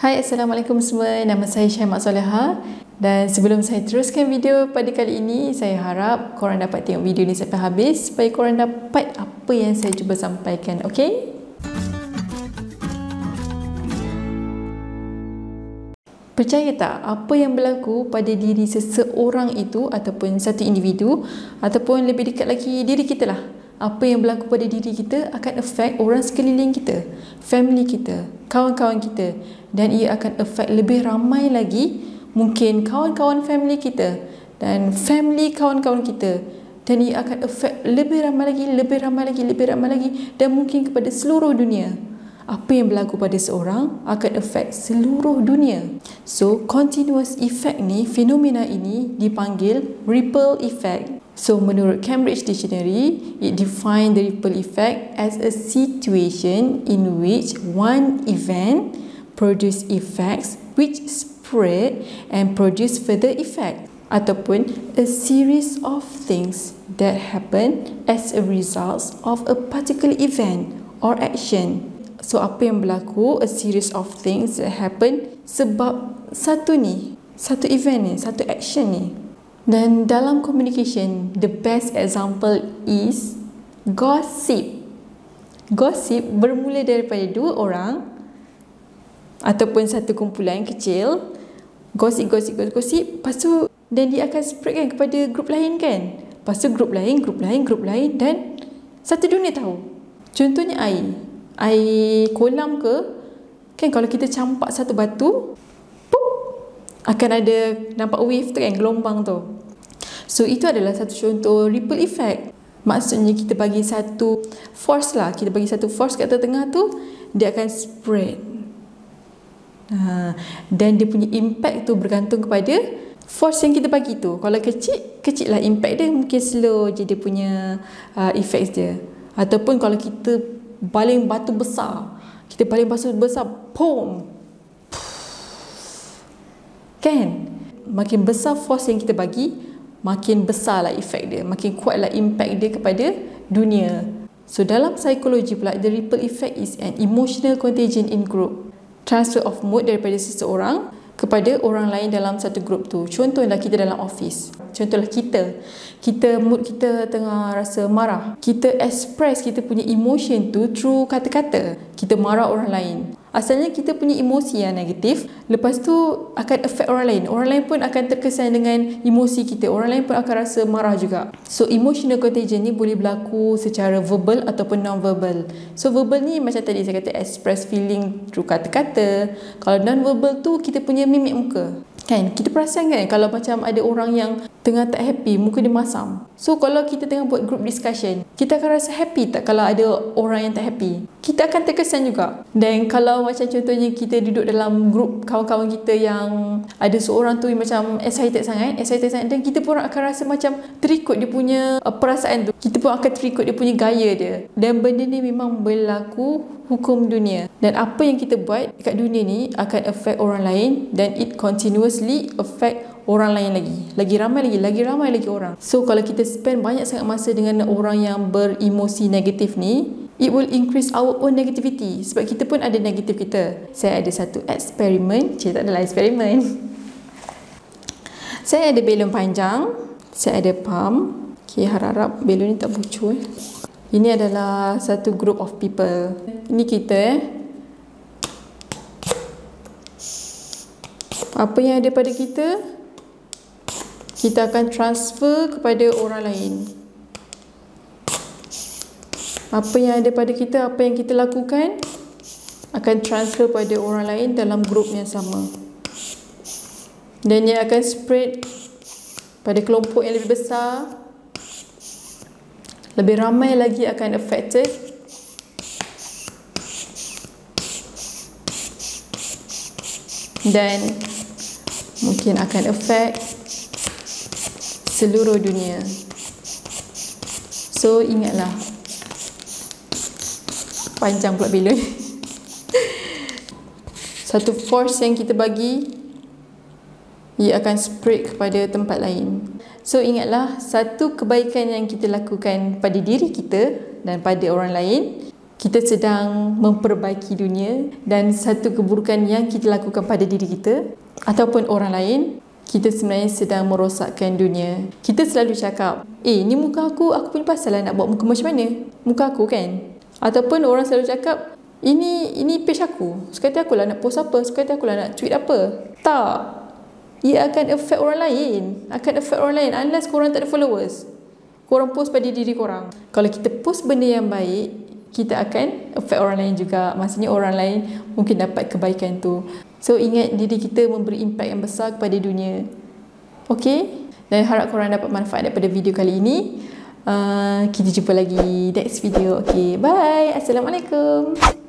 Hai Assalamualaikum semua, nama saya Syahmat Soleha. Dan sebelum saya teruskan video pada kali ini saya harap korang dapat tengok video ni sampai habis supaya korang dapat apa yang saya cuba sampaikan, okey? Percaya tak apa yang berlaku pada diri seseorang itu ataupun satu individu ataupun lebih dekat lagi diri kita lah apa yang berlaku pada diri kita akan affect orang sekeliling kita, family kita, kawan-kawan kita dan ia akan affect lebih ramai lagi mungkin kawan-kawan family kita dan family kawan-kawan kita dan ia akan affect lebih ramai lagi, lebih ramai lagi, lebih ramai lagi dan mungkin kepada seluruh dunia. Apa yang berlaku pada seorang akan affect seluruh dunia. So, continuous effect ni, fenomena ini dipanggil ripple effect. So menurut Cambridge Dictionary, it defines the ripple effect as a situation in which one event produce effects which spread and produce further effect ataupun a series of things that happen as a result of a particular event or action. So apa yang berlaku? A series of things that happen sebab satu ni, satu event ni, satu action ni. Dan dalam communication, the best example is gossip. Gossip bermula daripada dua orang ataupun satu kumpulan kecil. Gossip, gossip, gossip, gossip. Lepas tu, dan dia akan spread kan kepada grup lain kan. Lepas tu grup lain, grup lain, grup lain dan satu dunia tahu. Contohnya air. Air kolam ke, kan kalau kita campak satu batu, akan ada nampak wave tu kan gelombang tu so itu adalah satu contoh ripple effect. Maksudnya kita bagi satu force lah. Kita bagi satu force kat tengah tu dia akan spread. Ha. dan dia punya impact tu bergantung kepada force yang kita bagi tu. Kalau kecil kecil lah impact dia. Mungkin slow je dia punya uh, effects dia. Ataupun kalau kita baling batu besar kita baling batu besar pom Kan? Makin besar force yang kita bagi, makin besarlah efek dia, makin kuatlah impact dia kepada dunia. So dalam psikologi pula, the ripple effect is an emotional contagion in group. Transfer of mood daripada seseorang kepada orang lain dalam satu grup tu. Contohlah kita dalam office. Contohlah kita. Kita mood kita tengah rasa marah. Kita express kita punya emotion tu through kata-kata. Kita marah orang lain. Asalnya kita punya emosi yang negatif, lepas tu akan affect orang lain. Orang lain pun akan terkesan dengan emosi kita. Orang lain pun akan rasa marah juga. So emotional contagion ni boleh berlaku secara verbal ataupun non-verbal. So verbal ni macam tadi saya kata express feeling through kata-kata. Kalau non-verbal tu kita punya mimik muka. Kan? Kita perasan kan kalau macam ada orang yang tengah tak happy, muka dia masam. So kalau kita tengah buat group discussion, kita akan rasa happy tak kalau ada orang yang tak happy? Kita akan terkesan juga. Dan kalau macam contohnya kita duduk dalam group kawan-kawan kita yang ada seorang tu macam excited sangat, excited sangat dan kita pun akan rasa macam terikut dia punya uh, perasaan tu. Kita pun akan terikut dia punya gaya dia. Dan benda ni memang berlaku hukum dunia dan apa yang kita buat dekat dunia ni akan affect orang lain dan it continuously affect orang lain lagi lagi ramai lagi lagi ramai lagi orang so kalau kita spend banyak sangat masa dengan orang yang beremosi negatif ni it will increase our own negativity sebab kita pun ada negatif kita saya ada satu eksperimen cerita adalah eksperimen saya ada belon panjang saya ada pump Okay, harap-harap belon ni tak bocor. Ini adalah satu group of people. Ini kita eh. Apa yang ada pada kita, kita akan transfer kepada orang lain. Apa yang ada pada kita, apa yang kita lakukan, akan transfer pada orang lain dalam group yang sama. Dan ia akan spread pada kelompok yang lebih besar. Lebih ramai lagi akan affected. Dan mungkin akan affect seluruh dunia. So ingatlah panjang pula belon satu force yang kita bagi ia akan spread kepada tempat lain So ingatlah satu kebaikan yang kita lakukan pada diri kita dan pada orang lain kita sedang memperbaiki dunia dan satu keburukan yang kita lakukan pada diri kita ataupun orang lain kita sebenarnya sedang merosakkan dunia. Kita selalu cakap, eh ni muka aku, aku punya pasal lah nak buat muka macam mana? Muka aku kan? Ataupun orang selalu cakap, ini ini page aku. Sekali aku lah nak post apa, sekali aku lah nak tweet apa. Tak. Ia akan affect orang lain. Akan affect orang lain unless korang tak ada followers. Korang post pada diri korang. Kalau kita post benda yang baik, kita akan affect orang lain juga. Maksudnya orang lain mungkin dapat kebaikan tu. So ingat diri kita memberi impact yang besar kepada dunia. Okay? Dan harap korang dapat manfaat daripada video kali ini. Uh, kita jumpa lagi next video. Okay, bye. Assalamualaikum.